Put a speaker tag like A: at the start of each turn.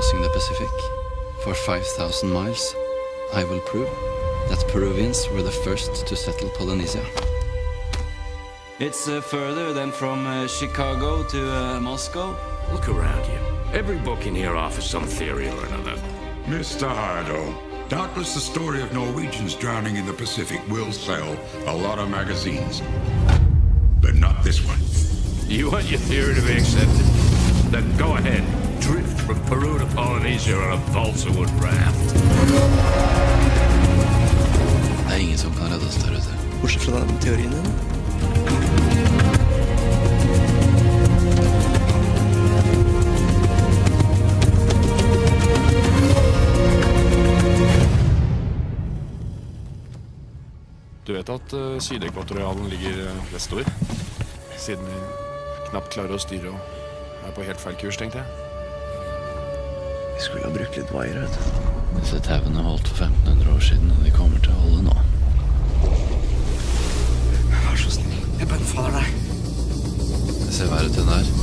A: crossing the Pacific. For 5,000 miles, I will prove that Peruvians were the first to settle Polynesia. It's uh, further than from uh, Chicago to uh, Moscow.
B: Look around you. Every book in here offers some theory or another.
C: Mr. Hardo, doubtless the story of Norwegians drowning in the Pacific will sell a lot of magazines. But not this one.
B: You want your theory to be accepted? Then go ahead. Drift from Peru to Polynesia on a balsa wood raft.
A: Det er ingen som kan redde oss der ute.
D: Bortsett fra den teorien din.
E: Du vet at uh, sydekvatorialen ligger eh, vestover? Siden vi knapt klarer å styre og er på helt feil kurs, tenkte jeg.
D: Vi skulle ha brukt litt vaier, vet du.
A: Disse tauene holdt for 1500 år siden, og de kommer til å holde nå.
D: Vær så snill. Jeg bønnfaller deg.
A: Jeg ser været til den her.